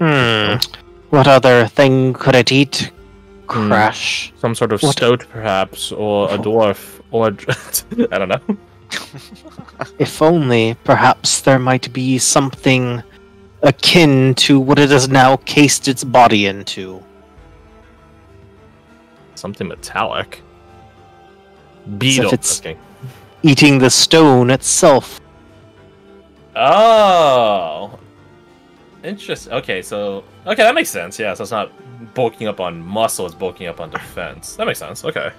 Hmm. What other thing could it eat? Crash. Some sort of What? stoat, perhaps, or a dwarf, or I don't know. If only, perhaps there might be something akin to what it has now cased its body into. Something metallic. Beetle. it's- looking. Eating the stone itself. Oh. Interesting. Okay, so okay, that makes sense. Yeah, so it's not bulking up on muscle; it's bulking up on defense. That makes sense. Okay.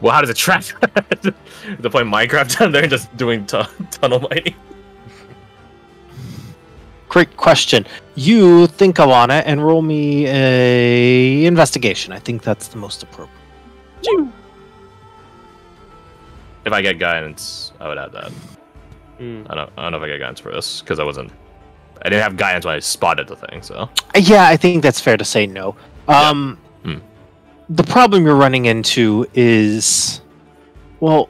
Well, how does it track? to play Minecraft down there and just doing tu- tunnel mining. Great question. You think on it and roll me a investigation. I think that's the most appropriate. If I get guidance, I would add that. Hmm. I don't. I don't know if I get guidance for this because I wasn't. I didn't have guidance when I spotted the thing. So Yeah, I think that's fair to say no. Um, Hmm. The problem you're running into is, well,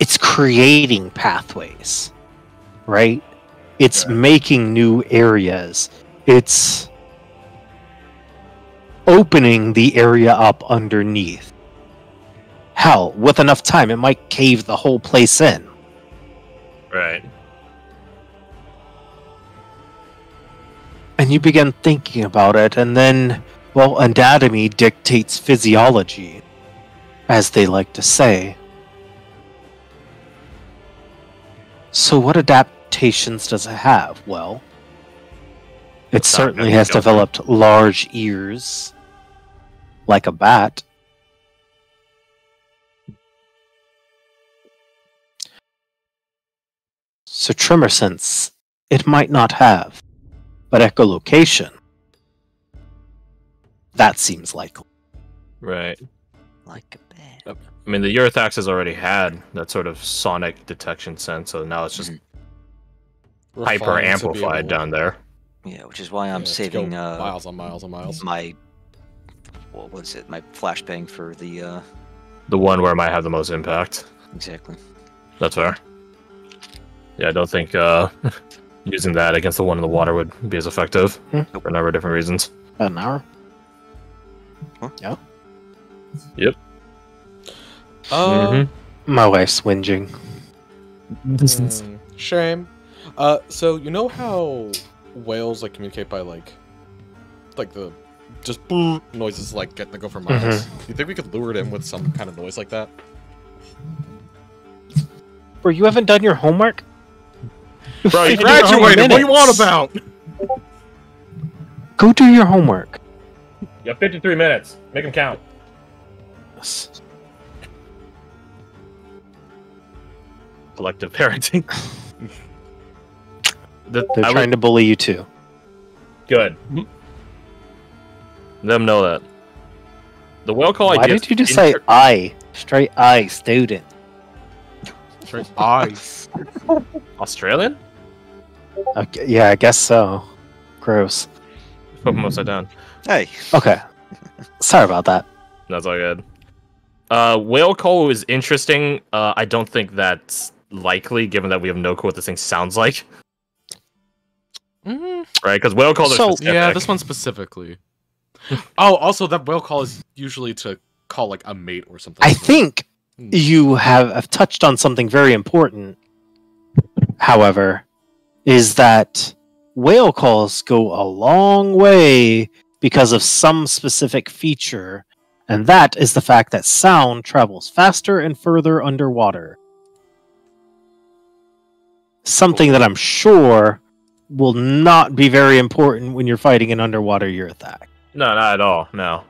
it's creating pathways, right? It's making new areas. It's opening the area up underneath. Hell, with enough time, it might cave the whole place in. right. And you begin thinking about it, and then, well, anatomy dictates physiology, as they like to say. So, what adaptations does it have? Well, it It's certainly has developed large ears, like a bat. So, tremor sense, it might not have but echolocation. That seems likely. Right. Like a bat. I mean, the Eurythax has already had that sort of sonic detection sense, so now it's just hyper Refined to be amplified down there. Yeah, which is why I'm yeah, saving uh, miles on miles on miles. my what was it? My flashbang for the uh The one where it might have the most impact. exactly. That's fair. Yeah, I don't think uh, using that against the one in the water would be as effective Hmm. for a number of different reasons. About an hour. Uh, Mhm. My wife's whinging. mm, shame. Uh, so you know how whales like communicate by like, like the just noises like get to go for miles. You think we could lure it in with some kind of noise like that? Bro, you haven't done your homework? Bro, you Fifty you minutes. about? Go do your homework. You have 53 minutes. Make them count. Collective parenting. The- They're I trying to bully you too. would- Good. Let them know that. The whale call Why idea. did you just say I? Straight I, student. Straight eyes. Australian? Okay, yeah, I guess so. Gross. Put them upside down. Hey, Okay. Sorry about that. That's all good. Uh, whale call is interesting. Uh, I don't think that's likely, given that we have no clue what this thing sounds like, Mhm. right? Because whale calls So- Yeah, this one specifically. oh, also that whale call is usually to call like a mate or something. I like think. Hmm. you have, have touched on something very important, however, is that whale calls go a long way because of some specific feature, and that is the fact that sound travels faster and further underwater. Something that I'm sure will not be very important when you're fighting an underwater Earthak. No, not at all. No.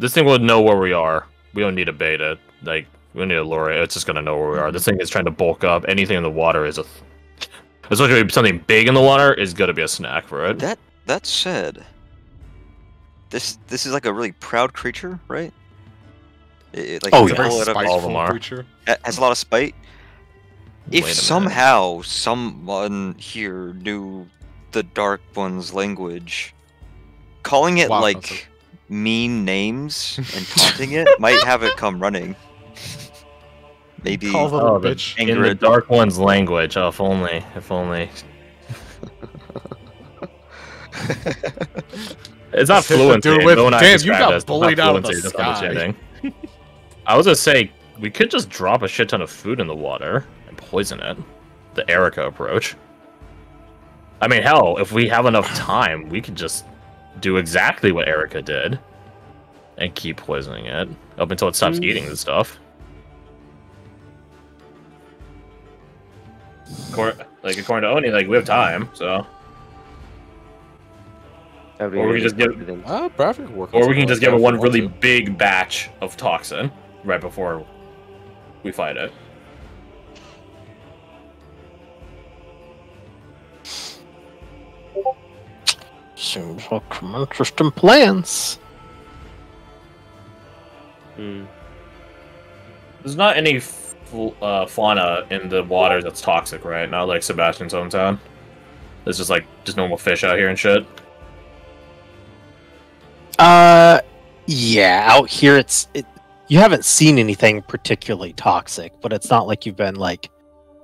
This thing will know where we are. We don't need a beta. Like, we don't need a lure. It's just gonna know where we are. This mm-hmm. thing is trying to bulk up. Anything in the water is a. Th- Especially something big in the water is gonna be a snack for it. that that said, this this is like a really proud creature, right? It, it, like Oh, yeah. pull it up- All of them Spiteful are. creature. ha- has a lot of spite. If minute. somehow someone here knew the Dark One's language, calling it Wow, like mean names and taunting it might have it come running. Maybe Call the little Oh, the- bitch. In the Dark One's language. Oh, if only. If only. It's not Dude, fluency. with- no damn, you got as, it's bullied out of the sky. I was gonna say we could just drop a shit ton of food in the water and poison it. The Erica approach. I mean, hell, if we have enough time, we could just do exactly what Erica did and keep poisoning it up until it stops Mm. eating the stuff. Cor- like according to Oni, like we have time, so Or we can just get- confident. Ah, Bradford work or we can just give it one really big batch of toxin right before we fight it. Seems like some interesting plans. Hmm. There's not any f- uh, fauna in the water that's toxic, right? Not like Sebastian's hometown. There's just like just normal fish out here and shit. Uh, yeah, out here it's it. You haven't seen anything particularly toxic, but it's not like you've been like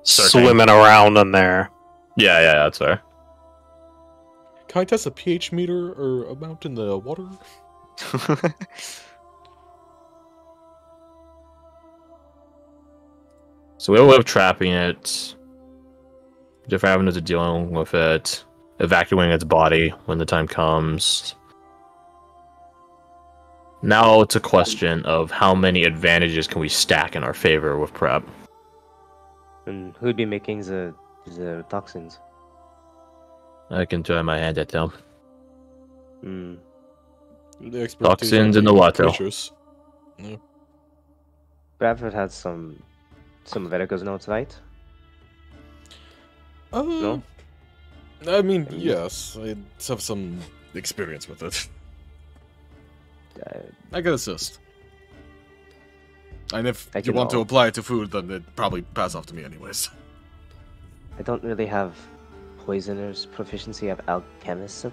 Searching. swimming around in there. Yeah, yeah, that's fair. Can I test a pH meter or a amount in the water? So we'll live trapping it, different avenues of dealing with it, evacuating its body when the time comes. Now it's a question of how many advantages can we stack in our favor with prep. And who'd be making the the toxins? I can try my hand at them. Hmm. The Toxins in the water. creatures. Bradford had some some of Erica's notes, right? Uh, No? I mean, yes, I have some experience with it. Uh, I can assist. And if I you can want to apply it to food, then it'd probably pass off to me anyways. I don't really have poisoner's proficiency. I have alchemist. at.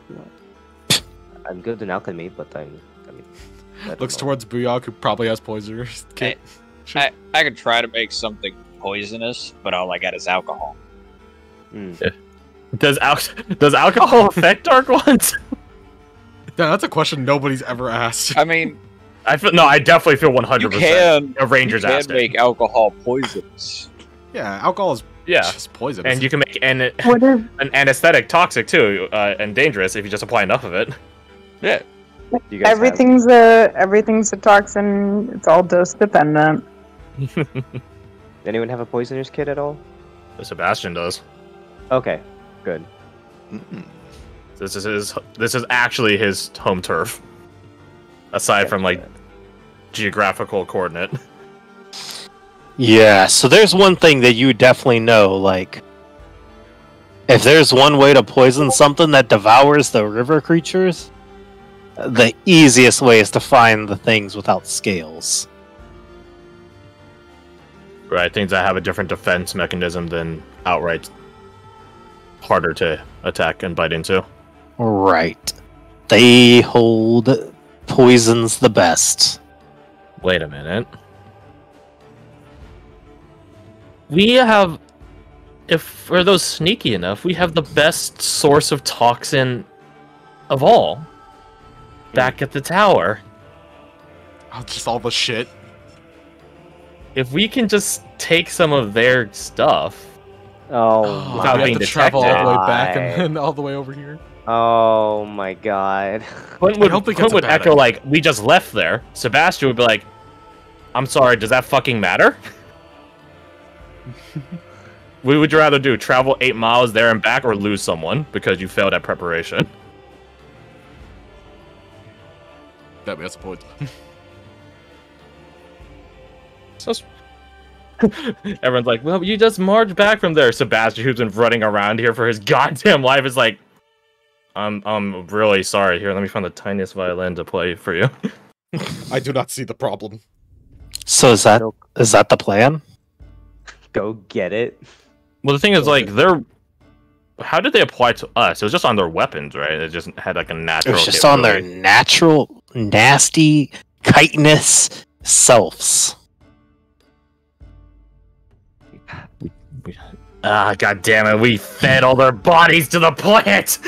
I'm good in alchemy, but I'm. I mean, I Looks know. towards Buyok, who probably has poisoners. Kit. I, I could try to make something poisonous, but all I got is alcohol. Hmm. Does al- does alcohol affect dark ones? Yeah, that's a question nobody's ever asked. I mean, I feel no. I definitely feel one you hundred percent. can, A ranger's you can asked it. make alcohol poisonous. Yeah, alcohol is Yeah, just poison. and you can make an an anesthetic toxic too, uh, and dangerous if you just apply enough of it. Yeah. You guys have- everything's a everything's a toxin? It's all dose dependent. Anyone have a poisoner's kit at all? Sebastian does. Okay, good. Mm. This is his. This is actually his home turf. Aside from like geographical coordinate. Yeah, so there's one thing that you definitely know, like if there's one way to poison something that devours the river creatures, the easiest way is to find the things without scales. Right, things that have a different defense mechanism than outright harder to attack and bite into. Right. They hold poisons the best. Wait a minute. We have, if we're those sneaky enough, we have the best source of toxin of all. Back at the tower. Oh, just all the shit. If we can just take some of their stuff, Oh, Without we have being to travel all the way back and then all the way over here. Oh my god. Clint I would, don't think Clint would echo idea. like, "We just left there." Sebastian would be like, "I'm sorry, does that fucking matter?" we would you rather do travel eight miles there and back, or lose someone because you failed at preparation. That that's the point. So Everyone's like, "Well, you just marched back from there." Sebastian, who's been running around here for his goddamn life, is like, "I'm, I'm really sorry. Here, let me find the tiniest violin to play for you." I do not see the problem. So is that is that the plan? Go get it. Well, the thing is, like, they're. How did they apply to us? It was just on their weapons, right? It just had like a natural. It natural. was just on their natural, nasty, chitinous selves. Ah, god damn it! We fed all their bodies to the plant.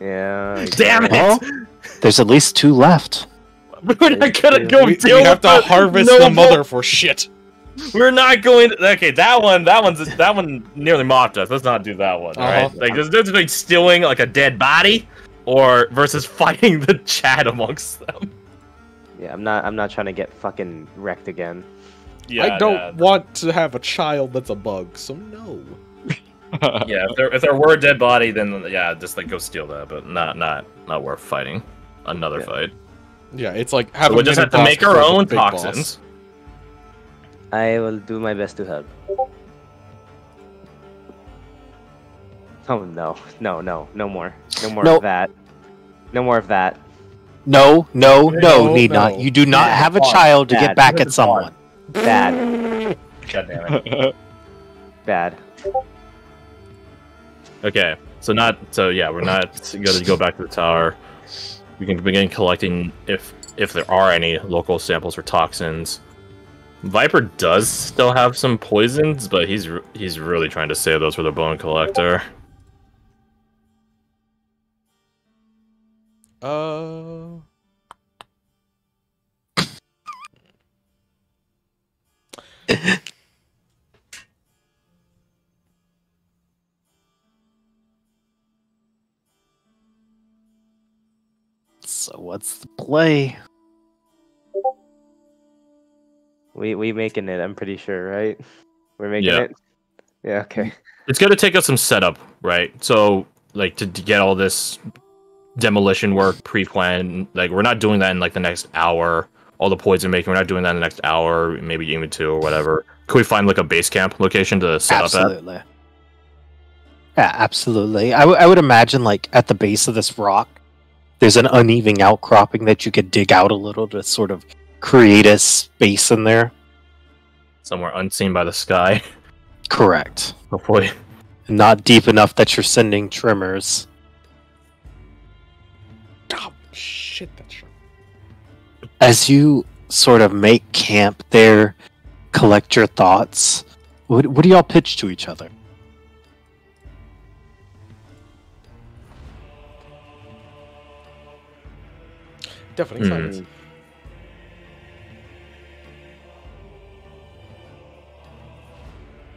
Yeah. Damn it! Well, there's at least two left. We're not gonna go we, we deal have to harvest noble- the mother for shit. We're not going. To, okay, that one, that one's that one nearly mocked us. Let's not do that one. All right, Uh-huh. like there's a difference between stealing like a dead body, or versus fighting the chat amongst them. Yeah, I'm not. I'm not trying to get fucking wrecked again. Yeah, I don't yeah. want to have a child that's a bug, so no. Yeah, if there if there were a dead body, then yeah, just like go steal that, but not not not worth fighting another Yeah. fight. Yeah, it's like have So a we'll just have to make our own toxins. boss. Toxins. I will do my best to help. Oh no, no, no, no more, no more No. of that. No more of that. No, no, no, No, need no. not. You do not Bad. have a child to Bad. get back at someone. Bad, God damn it. bad. Okay, so not so yeah, we're not going to go back to the tower. We can begin collecting if if there are any local samples for toxins. Viper does still have some poisons, but he's he's really trying to save those for the bone collector. Uh. So what's the play? We we making it. I'm pretty sure, right? We're making Yeah. it. Yeah. Okay. It's going to take us some setup, right? So like to, to get all this demolition work pre-planned, like we're not doing that in like the next hour. All the poison making, we're not doing that in the next hour, maybe even two or whatever. Could we find like a base camp location to set up at? Absolutely. Yeah, absolutely. I, w- I would imagine, like, at the base of this rock, there's an uneven outcropping that you could dig out a little to sort of create a space in there. Somewhere unseen by the sky, Correct. hopefully. Not deep enough that you're sending tremors. Oh, shit, that's sharp. As you sort of make camp there, collect your thoughts, what, what do y'all pitch to each other? Definitely Hmm.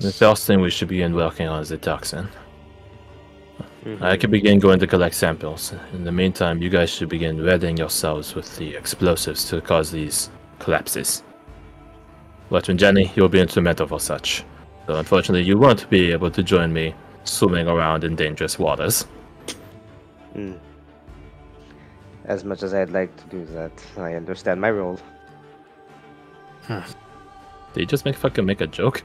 The first thing we should begin working on is the toxin. Mhm. I can begin going to collect samples. In the meantime, you guys should begin readying yourselves with the explosives to cause these collapses. Watchman Jenny, you'll be instrumental for such. So unfortunately, you won't be able to join me swimming around in dangerous waters. Mm. As much as I'd like to do that, I understand my role. Did you just make fucking make a joke?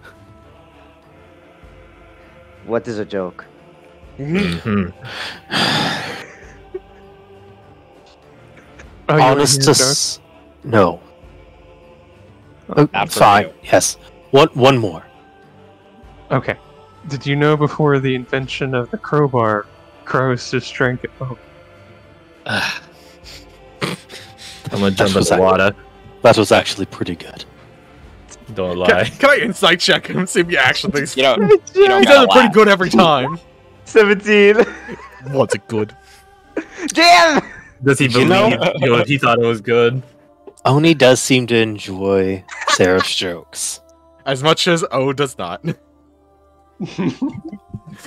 What is a joke? hmm Oh, Honest to wanna hear a joke? s- no. Oh, Not fine. you. Yes. One one more. Okay. Did you know before the invention of the crowbar, crows just drank oh, I'm gonna jump in was the water. That was actually pretty good. Don't lie. can I insight check him? See if he actually thinks You know, you don't he does it pretty good every time. 17! Was it good? Damn! Does he believe you know, he thought it was good? Oni does seem to enjoy Sarah's jokes. As much as O does not.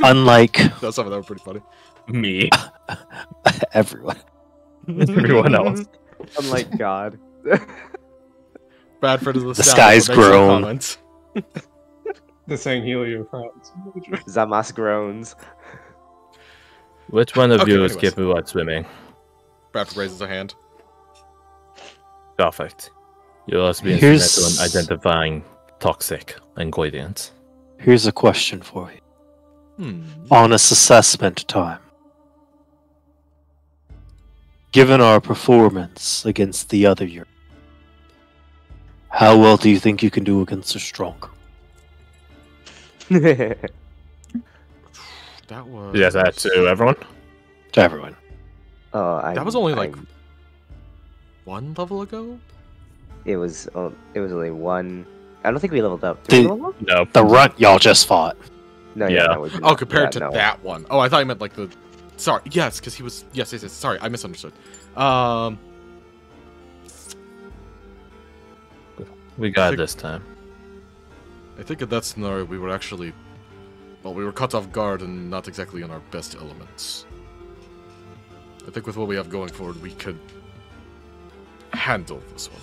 Unlike Those some of them were pretty funny. Me. everyone. Everyone else. Unlike God. Bradford is the, The sky's that grown. the same Helio France. Zamas groans. Which one of Okay, you is anyways. capable at swimming? Bradford raises a hand. Perfect. You'll also be Here's- instrumental in identifying toxic ingredients. Here's a question for you. Hmm. Honest assessment time. Given our performance against the other year, how well do you think you can do against a stronger? That was. Yeah, that to everyone. To everyone. oh, I, That was only, like, I- one level ago. it was. Oh, it was only one. I don't think we leveled up. Did we level up? No. The runt y'all just fought. No, Yeah. yeah. no, Oh, not. compared Yeah, to no. that one. Oh, I thought you meant like the. Sorry. Yes, because he was. Yes, yes, yes. Sorry, I misunderstood. Um. We got it Think- this time. I think in that scenario we were actually, well, we were caught off guard and not exactly in our best elements. I think with what we have going forward, we could handle this one.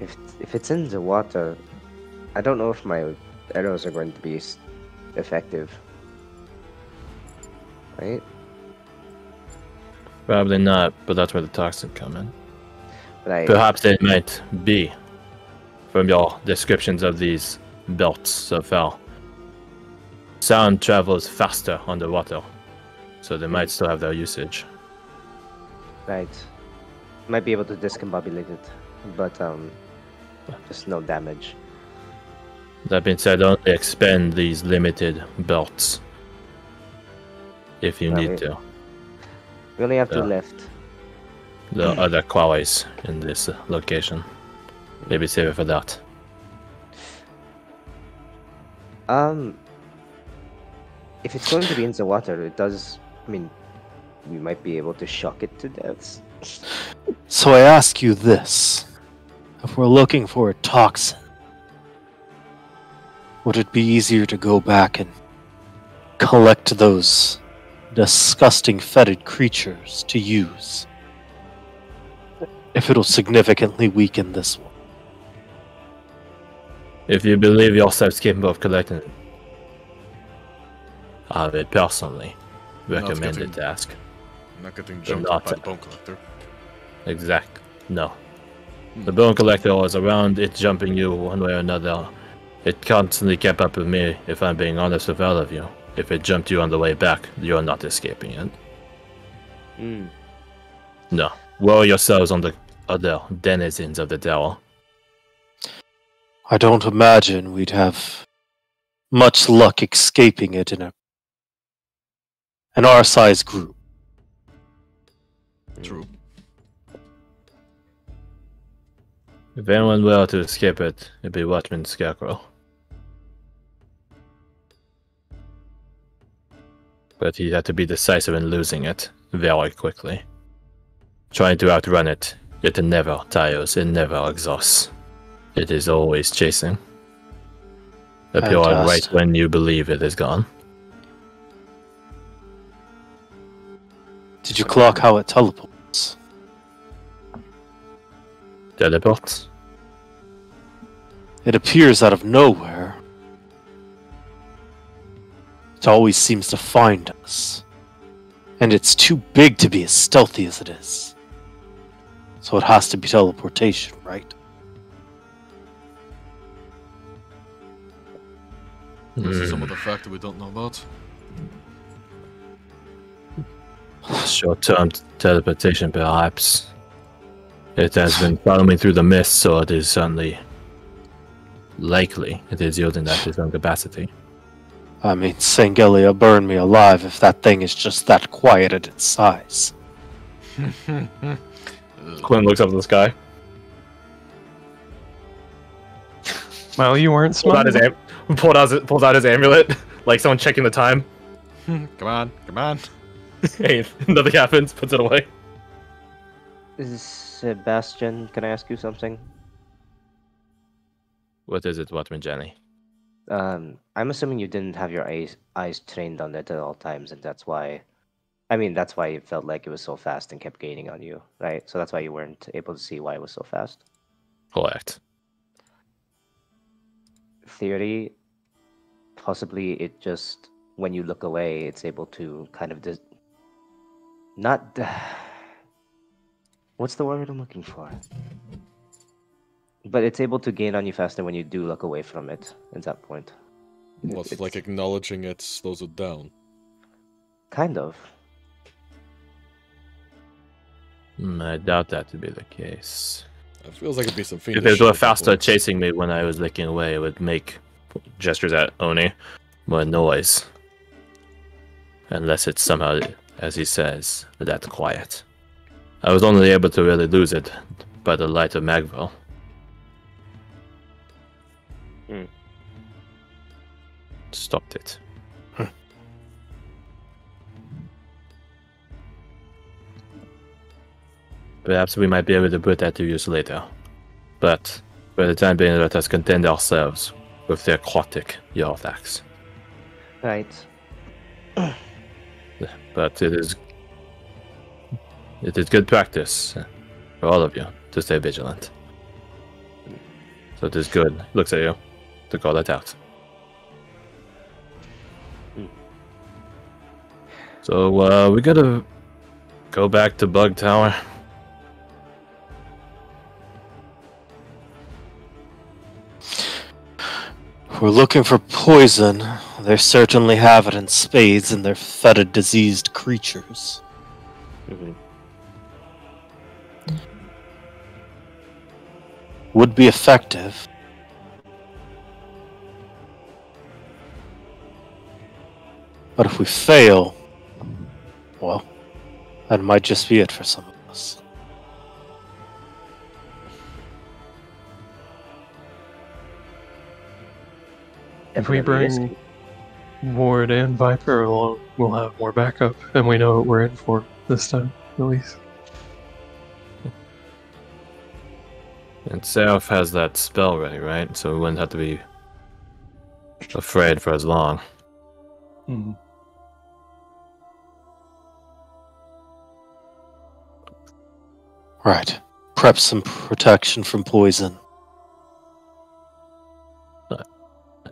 If if it's in the water, I don't know if my arrows are going to be effective. Right? Probably not, but that's where the toxin come in. I Perhaps they might be, from your descriptions of these belts so far. Sound travels faster underwater, so they might still have their usage. right might be able to discombobulate it, but um, just no damage. That being said, only expend these limited belts if you need Right. to. We only have two Yeah. left. The other quarries in this location. Maybe save it for that. Um, if it's going to be in the water, it does. I mean, we might be able to shock it to death. So I ask you this. If we're looking for a toxin, would it be easier to go back and collect those disgusting fetid creatures to use? If it'll significantly weaken this one. If you believe yourself capable of collecting it, I would personally recommend the getting- task. I'm not getting jumped not- by the bone collector. Exact. No. The bone collector was around, it jumping you one way or another. It constantly kept up with me, if I'm being honest with all of you. If it jumped you on the way back, you're not escaping it. Hmm. No. Worry yourselves on the other denizens of the tower. I don't imagine we'd have much luck escaping it in a an our size group. Mm. True. If anyone were to escape it, it'd be Watchman Scarecrow. But he had to be decisive in losing it very quickly. Trying to outrun it, it never tires, it never exhausts. It is always chasing. Appearing right when you believe it is gone. Did you clock how it teleports? Teleports? It appears out of nowhere. It always seems to find us. And it's too big to be as stealthy as it is. So it has to be teleportation, right? This is some Hmm. of the factor we don't know about. Short term teleportation, perhaps. It has been following through the mist, so it is certainly likely it is using that to some capacity. I mean, Sangelia burn me alive if that thing is just that quiet at its size. Ugh. Quinn looks up at the sky. Well, you weren't Pulled out his, am- pulled out his, pulls out his amulet, like someone checking the time. come on, come on. hey, nothing happens, puts it away. Sebastian, can I ask you something? What is it, Watchman Jenny? Um, I'm assuming you didn't have your eyes eyes trained on it at all times, and that's why. I mean, that's why it felt like it was so fast and kept gaining on you, right? So that's why you weren't able to see why it was so fast. Correct. Theory, possibly it just when you look away, it's able to kind of dis- not. What's the word I'm looking for? But it's able to gain on you faster when you do look away from it. At that point, Well, it's like acknowledging it slows it down. kind of. Hmm, I doubt that to be the case. It feels like it'd be some If fiendish it shit were at faster point. chasing me when I was looking away, it would make gestures at Oni more noise. Unless it's somehow, as he says, that quiet. I was only able to really lose it by the light of Magville. Hmm. stopped it. Perhaps we might be able to put that to use later. But for the time being, let us content ourselves with the aquatic Yarthax. Right. But it is it is good practice for all of you to stay vigilant. So it is good. Looks at you to call that out. So uh, we gotta go back to Bug Tower. We're looking for poison. They certainly have it in spades in their fetid, diseased creatures. hmm Would be effective. But if we fail, well, that might just be it for some of us. If we bring risky. Ward and Viper along, we'll have more backup, and we know what we're in for this time, at least. And Seraph has that spell ready, right? So we wouldn't have to be afraid for as long. Hmm. Right. Prep some protection from poison.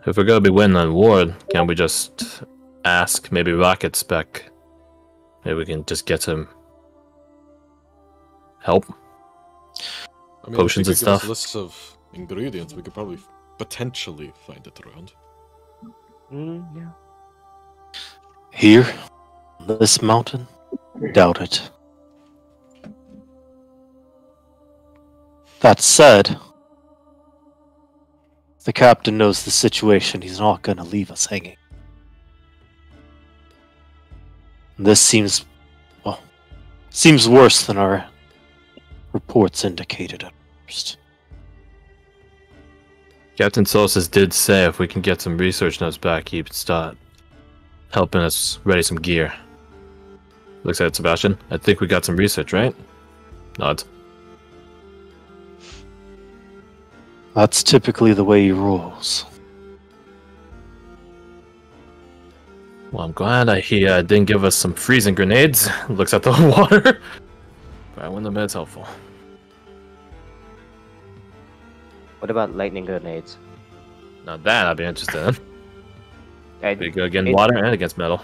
If we're gonna be winning on Ward, can we just ask maybe Rocket Spec? Maybe we can just get him help. I mean, Potions if and you could give us stuff. Lists of ingredients, we could probably potentially find it around. Mm, yeah. Here? on This mountain? Doubt it. That said, the captain knows the situation. He's not going to leave us hanging. This seems, well, seems worse than our reports indicated at first. Captain Solstice did say if we can get some research notes back, he'd start helping us ready some gear. Looks at Sebastian. I think we got some research, right? Nods. That's typically the way he rolls. Well, I'm glad I, he uh, didn't give us some freezing grenades. Looks at the water. But I wonder if that's helpful. What about lightning grenades? Not that I'd be interested in. I'd, Be good against water and against metal.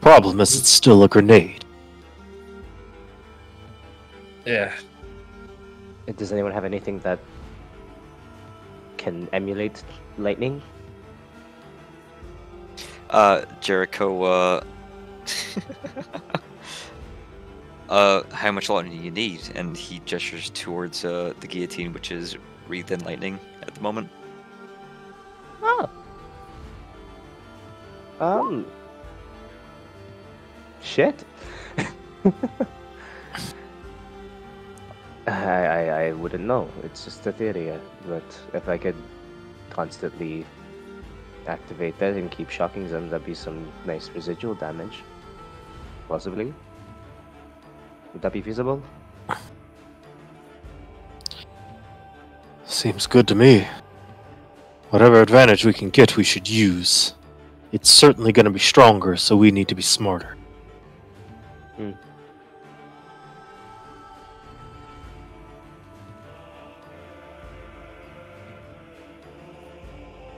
Problem is, it's still a grenade. Yeah. Does anyone have anything that can emulate lightning? Uh, Jericho, uh... uh, how much lightning do you need? And he gestures towards, uh, the guillotine, which is wreathed in lightning at the moment. Oh. Um. Shit. I, I I wouldn't know. It's just a theory, uh, but if I could constantly activate that and keep shocking them, that'd be some nice residual damage. Possibly. Would that be feasible? Seems good to me. Whatever advantage we can get, we should use. It's certainly going to be stronger, so we need to be smarter.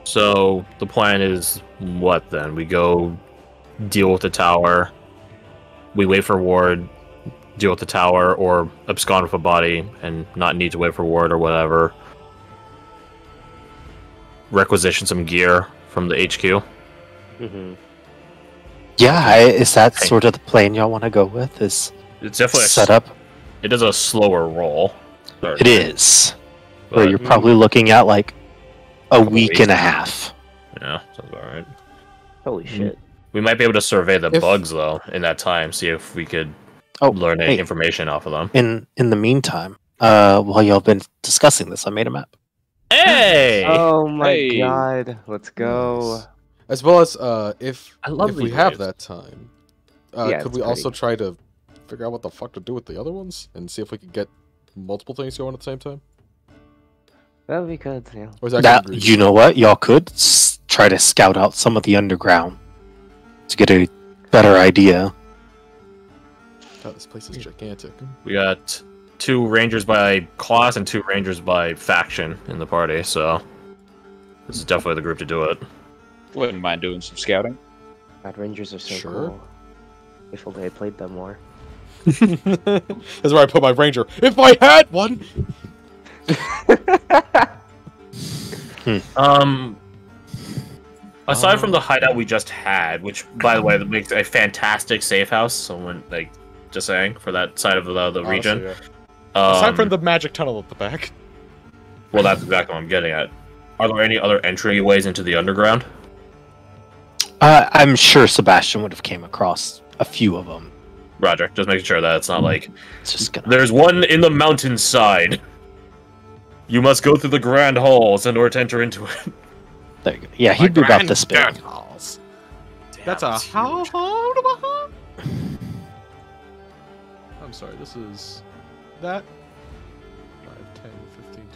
So the plan is what then? We go deal with the tower. We wait for Ward, deal with the tower, or abscond with a body and not need to wait for Ward or whatever. Requisition some gear from the HQ. Mm-hmm. Yeah, I, is that Hey. sort of the plan y'all want to go with? Is It's definitely a, set up? It is a slower roll. It is. Where But, you're probably looking at like a week weeks. and a half. yeah, sounds about right. Holy shit. We might be able to survey the If- bugs though in that time, see if we could Oh, learn any hey. information off of them. In in the meantime, uh, while y'all been discussing this, I made a map. Hey! Oh my Hey. god. Let's go. As well as uh, if I love if we these have that time, uh, Yeah, could it's we also try to figure out what the fuck to do with the other ones and see if we could get multiple things going at the same time? Well, we could, yeah. Or is that That gonna you know what y'all could s- try to scout out some of the underground to get a better idea. God, this place is gigantic. We got two rangers by class and two rangers by faction in the party, so this is definitely the group to do it. Wouldn't mind doing some scouting. God, Rangers are so Sure. cool. If only I played them more. That's where I put my ranger. If I had one. Um, aside from the hideout we just had, which by the way that makes a fantastic safe house. Someone like just saying for that side of the, the Honestly, region. yeah. Um, Aside from the magic tunnel at the back. well, that's exactly what I'm getting at. Are there any other entryways into the underground? Uh, I'm sure Sebastian would have came across a few of them. Roger, just making sure that it's not like It's just gonna. there's one in the mountainside. You must go through the grand halls in order to enter into it. There you go. Yeah, he'd be about this big. Halls. That's a how I'm sorry, this is that 5, 10, 15, 20.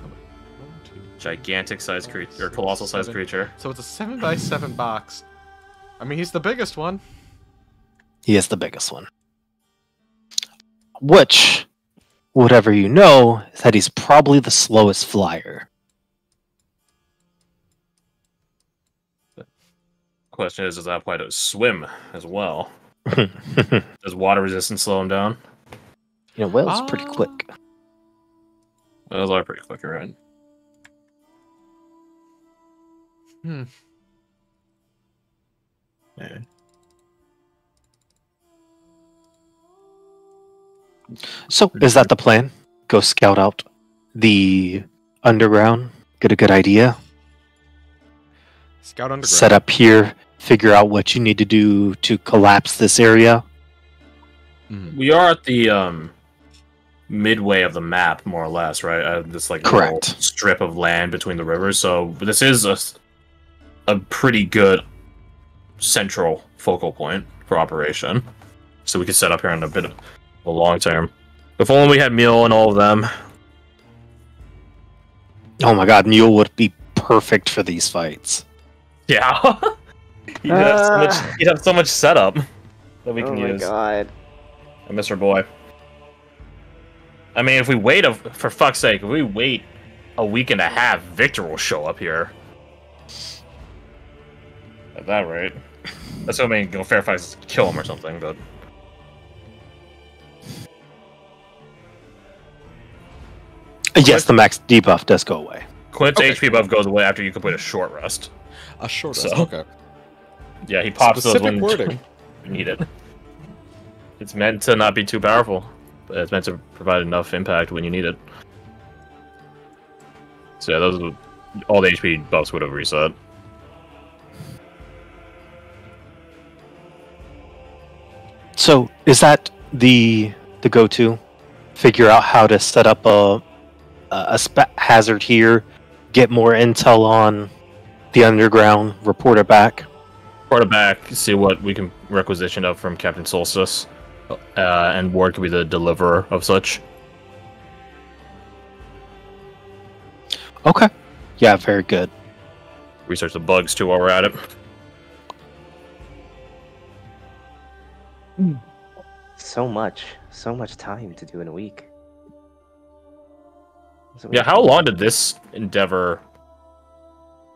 how many? One, two, Gigantic sized creature or colossal sized creature. So it's a 7 by 7 box. I mean, he's the biggest one. He is the biggest one. Which, whatever you know, is that he's probably the slowest flyer. Question is, does that apply to swim as well? Does water resistance slow him down? You know, whale's pretty Ah. quick. Those are pretty quick, right? Hmm. Yeah. So, is that the plan? Go scout out the underground, get a good idea, Scout underground. set up here, figure out what you need to do to collapse this area. Mhm. We are at the um midway of the map, more or less, right? Uh, this like Correct. strip of land between the rivers. So this is a a pretty good central focal point for operation. So we could set up here on a bit of a long term. If only we had Mule and all of them. Oh my god, Mule would be perfect for these fights. Yeah. you'd, have so much, Ah. you'd have so much setup that we oh can my use. god. I miss her boy. I mean, if we wait a, for fuck's sake, if we wait a week and a half, Victor will show up here. At that rate, assuming you know, Fairfax kill him or something. But Yes, the max debuff does go away. Clint's Okay. HP buff goes away after you complete a short rest. A short So- rest. Okay. Yeah, he pops those Specific when wording. you need it. It's meant to not be too powerful, but it's meant to provide enough impact when you need it. So yeah, those all the HP buffs would have reset. So, is that the the go-to? Figure out how to set up a a sp- hazard here, get more intel on the underground, report it back. Report it back, see what we can requisition of from Captain Solstice, uh, and Ward could be the deliverer of such. Okay. Yeah, very good. Research the bugs too while we're at it. So much. So much time to do in a week. So Yeah, how long did this endeavor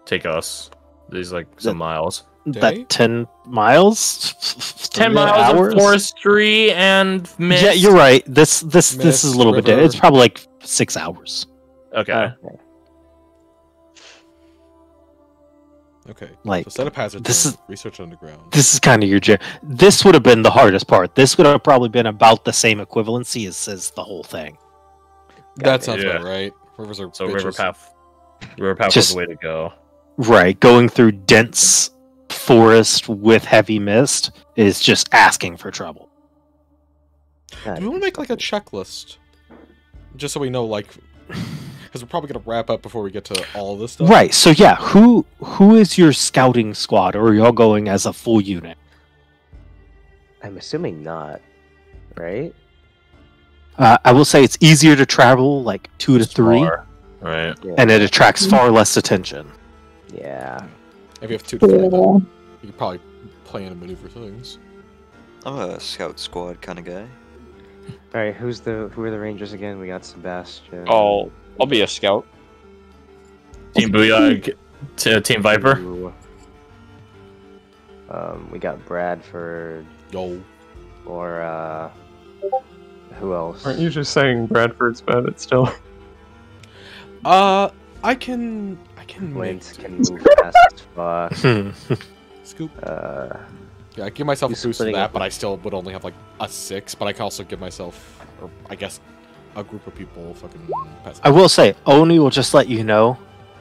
take us? These like some miles. Day? That ten miles, ten miles hours? of forestry and mist. Yeah, you're right. This this this is a little bit. river. It's probably like six hours. Okay. Ah. Okay. Okay. Like, so set up hazard. this is- research underground. This is kind of your. gen- This would have been the hardest part. This would have probably been about the same equivalency as, as the whole thing. That sounds Yeah. about right. Rivers are So bitches. river path, river path Just- was the way to go. Right, going through dense forest with heavy mist is just asking for trouble. God, Do we want to make like a checklist, just so we know, like, because we're probably gonna wrap up before we get to all this stuff. Right. So yeah, who who is your scouting squad, or are y'all going as a full unit? I'm assuming not, right? Uh, I will say it's easier to travel like two to three, Smaller, Right. Yeah. and it attracts far less attention. yeah. If you have two to three, then you could probably plan and maneuver things. I'm a scout squad kind of guy. All right. Who's the who are the Rangers again? We got Sebastian. I'll I'll be a scout. Team Booyah, g- t- Team Viper. Um, we got Bradford Yo, or uh, who else? Aren't you just saying Bradford's bad at still? uh, I can, I can Flint make can move fast as. Scoop. Uh, Yeah, I give myself a Who's boost for that, but I still would only have like a six. But I can also give myself, or I guess, a group of people fucking. Pass I will say, Oni will just let you know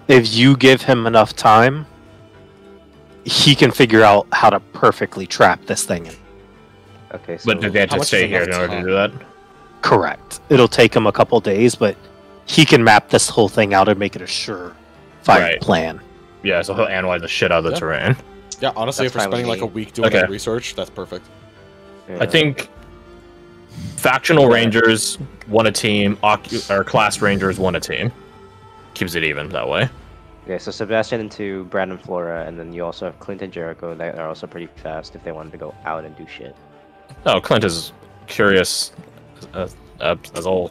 if you give him enough time, he can figure out how to perfectly trap this thing. okay, so But they have to stay here in enough order to do that. Correct. It'll take him a couple days, but he can map this whole thing out and make it a sure fire Right. plan. Yeah, so he'll analyze the shit out of the Yeah. terrain. Yeah, honestly, That's if we're fine with spending like a week doing Okay. that research, that's perfect. yeah. I think factional rangers won a team, ocu- or class rangers won a team. Keeps it even that way. Okay, so Sebastian into Brandon Flora, and then you also have Clint and Jericho that are also pretty fast if they wanted to go out and do shit. Oh, Clint is curious as, Uh, uh, as, as all